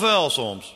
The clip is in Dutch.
wel vuil soms.